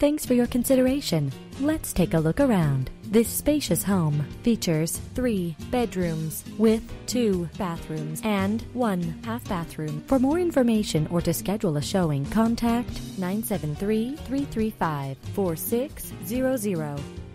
Thanks for your consideration. Let's take a look around. This spacious home features three bedrooms with two bathrooms and one half bathroom. For more information or to schedule a showing, contact 973 335 4600.